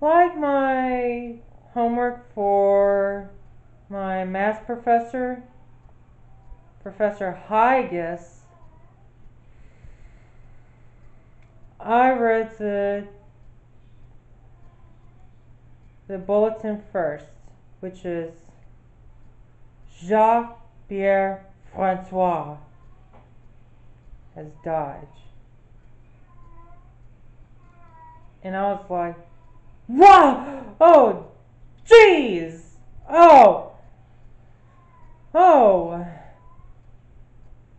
Like my homework for my math professor, Professor Higas, I read the the bulletin first, which is Jacques Pierre Francois has died. And I was like, wow, oh, jeez, oh, oh,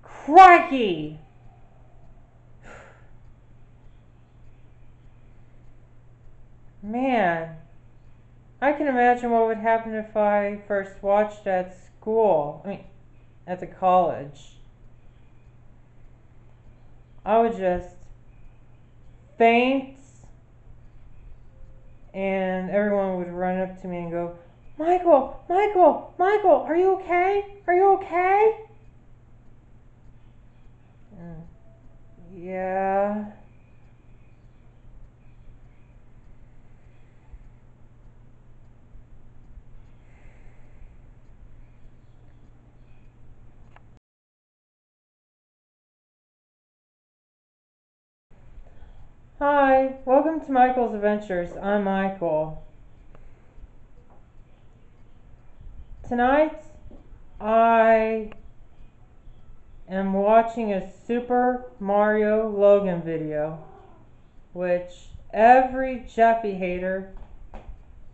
crikey. Man, I can imagine what would happen if I first watched at school. I mean, at the college. I would just faint, and everyone would run up to me and go, Michael, Michael, Michael, are you okay? Are you okay? Yeah. Hi, welcome to Michael's Adventures. I'm Michael. Tonight, I am watching a Super Mario Logan video, which every Jeffy hater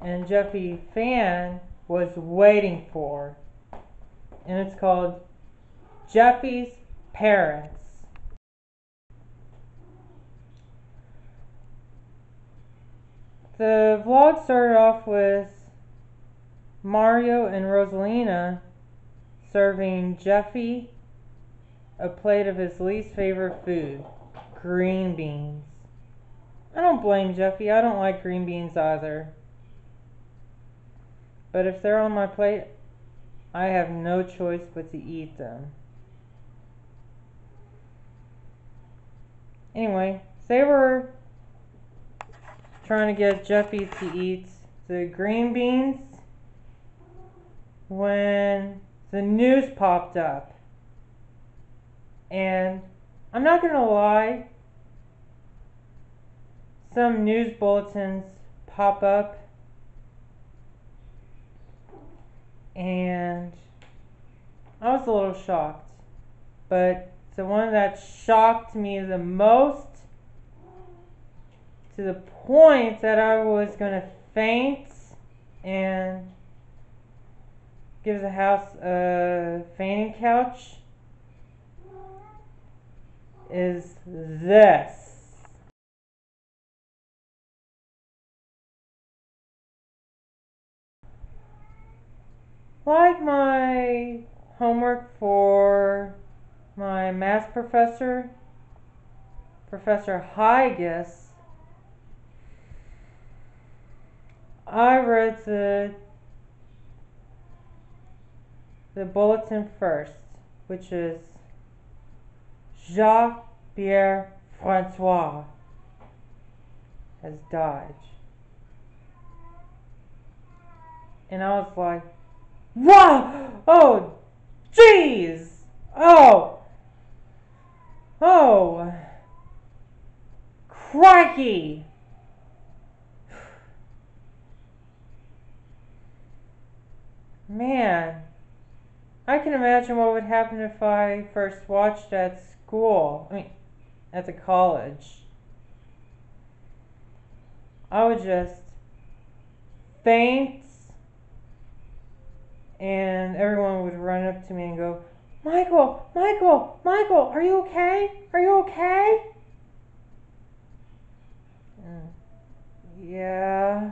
and Jeffy fan was waiting for. And it's called Jeffy's Parents. The vlog started off with Mario and Rosalina serving Jeffy a plate of his least favorite food, green beans. I don't blame Jeffy, I don't like green beans either. But if they're on my plate, I have no choice but to eat them. Anyway, they were trying to get Jeffy to eat the green beans when the news popped up. And I'm not going to lie, some news bulletins pop up and I was a little shocked. But the one that shocked me the most to the point that I was going to faint and give the house a fainting couch is this. Like my homework for my math professor, Professor Higas, I read the the bulletin first, which is Jacques Pierre Francois has died. And I was like, wow, oh, jeez, oh, oh, crikey. Man, I can imagine what would happen if I first watched at school. I mean, at the college. I would just faint, and everyone would run up to me and go, Michael, Michael, Michael, are you okay? Are you okay? Mm, yeah.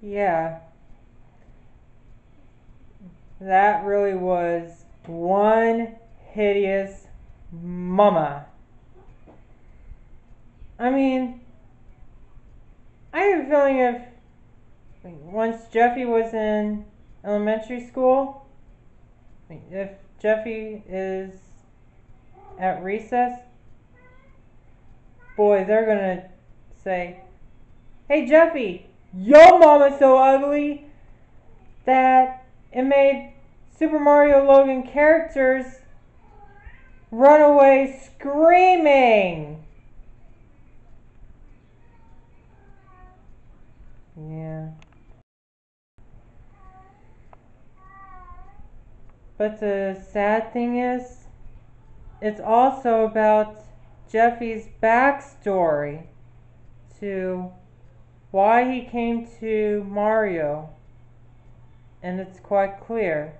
Yeah. That really was one hideous mama. I mean, I have a feeling if once Jeffy was in elementary school, if Jeffy is at recess, boy, they're gonna say, "Hey Jeffy, your mama's so ugly that it made Super Mario Logan characters run away screaming." Yeah. But the sad thing is, it's also about Jeffy's backstory to why he came to Mario. And it's quite clear.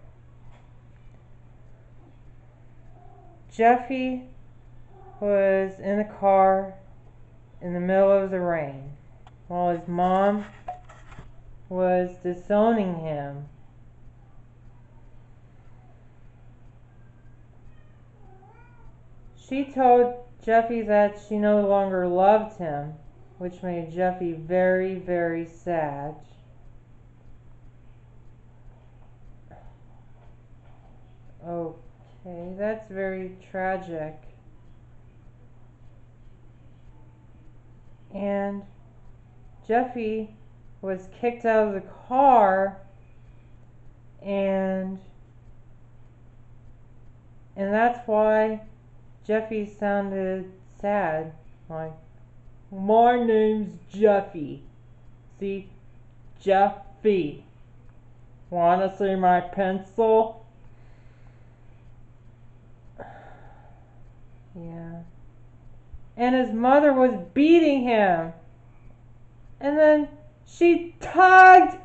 Jeffy was in a car in the middle of the rain while his mom was disowning him. She told Jeffy that she no longer loved him, which made Jeffy very, very sad. Okay, that's very tragic. And Jeffy was kicked out of the car and and that's why Jeffy sounded sad like my name's Jeffy. See Jeffy. Wanna see my pencil? Yeah. And his mother was beating him. And then she tugged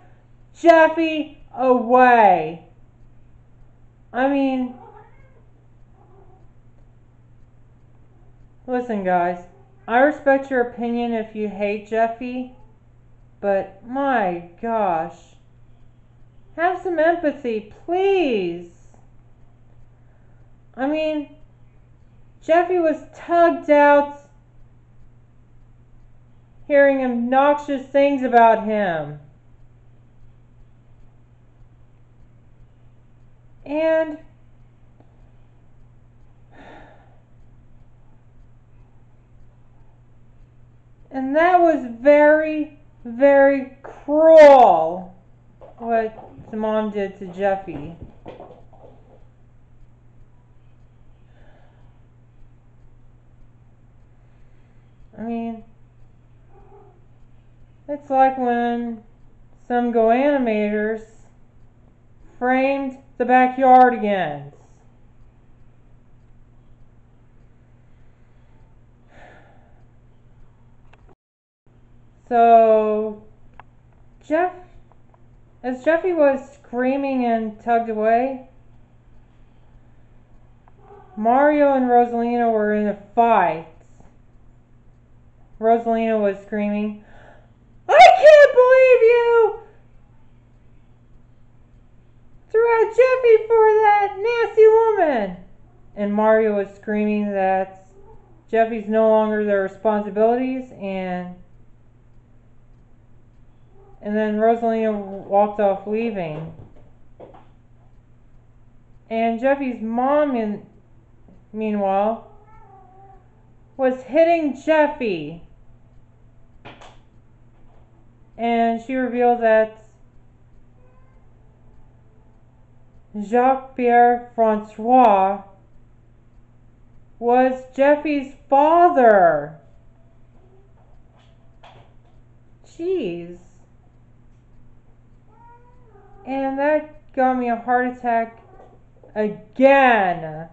Jeffy away. I mean, listen, guys, I respect your opinion if you hate Jeffy, but my gosh, have some empathy, please. I mean, Jeffy was tugged out hearing obnoxious things about him. And and that was very, very cruel what the mom did to Jeffy. I mean, it's like when some Go animators framed the backyardigans. So, Jeff, as Jeffy was screaming and tugged away, Mario and Rosalina were in a fight. Rosalina was screaming, I can't believe you threw out Jeffy for that nasty woman. And Mario was screaming that Jeffy's no longer their responsibilities and and then Rosalina walked off leaving. And Jeffy's mom in meanwhile was hitting Jeffy and she revealed that Jacques Pierre Francois was Jeffy's father. Jeez. And that got me a heart attack again.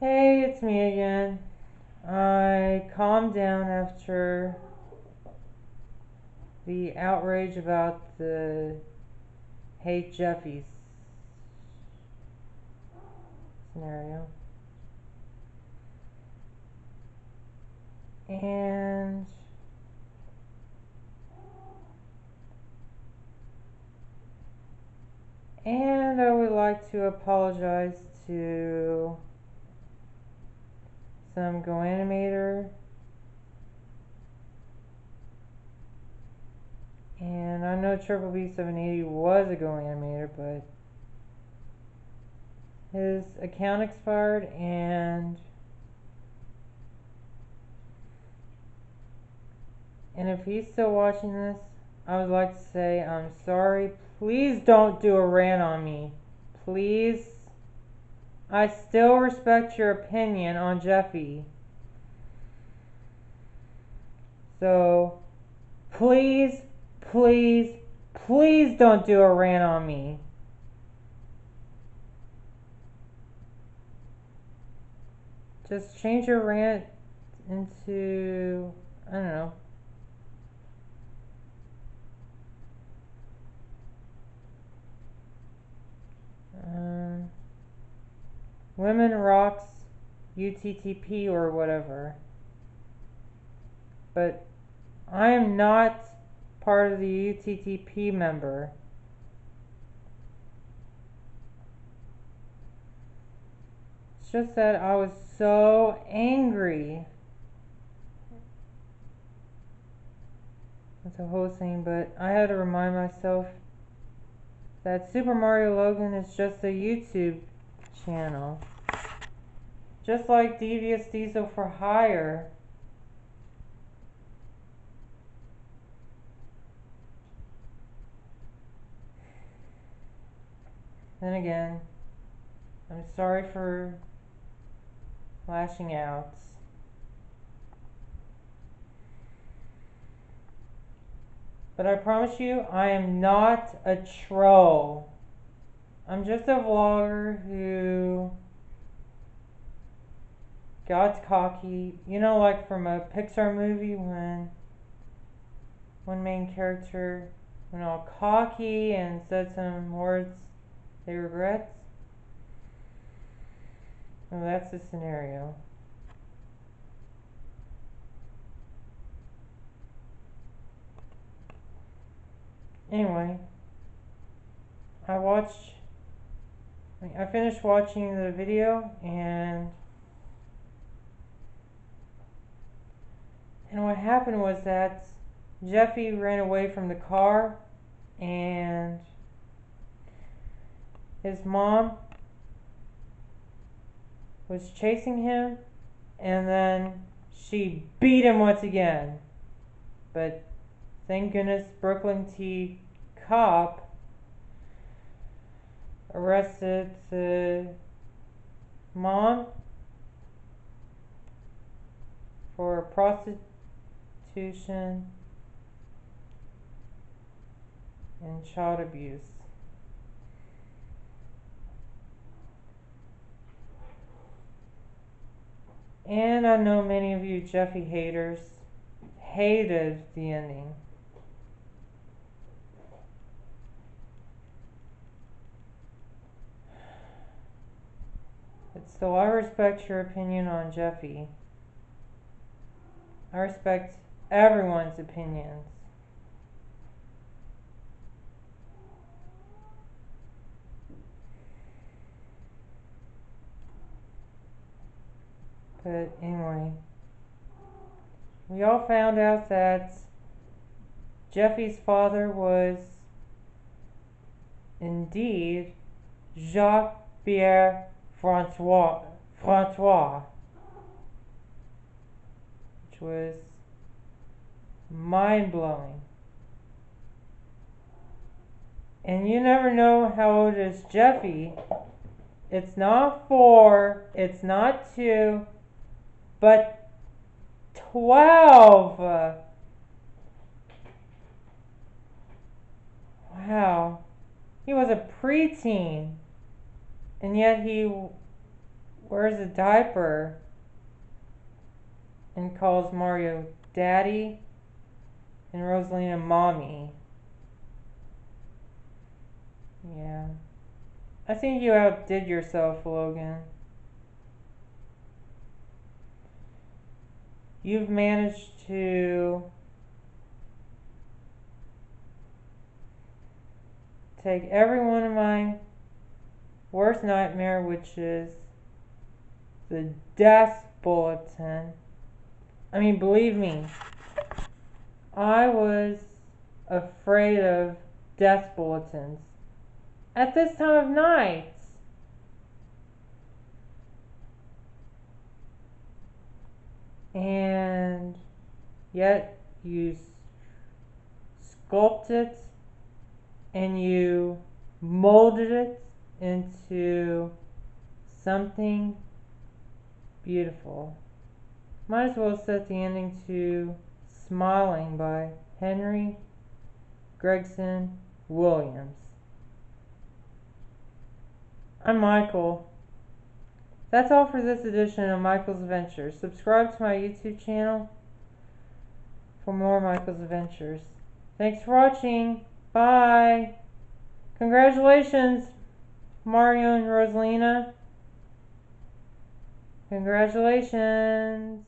Hey, it's me again. I calmed down after the outrage about the hate Jeffy's scenario. And like to apologize to some Go Animator and I know Triple B 780 was a Go Animator, but his account expired and and if he's still watching this I would like to say I'm sorry please don't do a rant on me. Please. I still respect your opinion on Jeffy. So please please please don't do a rant on me. Just change your rant into I don't know. Women rocks UTTP or whatever. But I am not part of the UTTP member. It's just that I was so angry with the whole thing, but I had to remind myself that Super Mario Logan is just a YouTube channel. Just like Devious Diesel for Hire. Then again, I'm sorry for lashing out. But I promise you, I am not a troll. I'm just a vlogger who got cocky. You know, like from a Pixar movie when one main character went all cocky and said some words they regret. Well, that's the scenario. Anyway, I watched, I finished watching the video and and what happened was that Jeffy ran away from the car and his mom was chasing him, and then she beat him once again. But thank goodness Brooklyn T cop arrested the uh, mom for prostitution and child abuse. And I know many of you Jeffy haters hated the ending. Still, I respect your opinion on Jeffy. I respect everyone's opinions. But anyway, we all found out that Jeffy's father was indeed Jacques Pierre Francois, Francois, which was mind blowing. And you never know how old is Jeffy. It's not four, it's not two, but 12. Wow. He was a preteen. And yet he wears a diaper and calls Mario daddy and Rosalina mommy. Yeah. I think you outdid yourself, Logan. you've managed to take every one of my worst nightmare, which is the death bulletin. I mean, believe me, I was afraid of death bulletins at this time of night. And yet you sculpt it and you molded it into something beautiful. Might as well set the ending to Smiling by Henry Gregson Williams. I'm Michael. That's all for this edition of Michael's Adventures. Subscribe to my YouTube channel for more Michael's Adventures. Thanks for watching. Bye. Congratulations, Mario and Rosalina. Congratulations.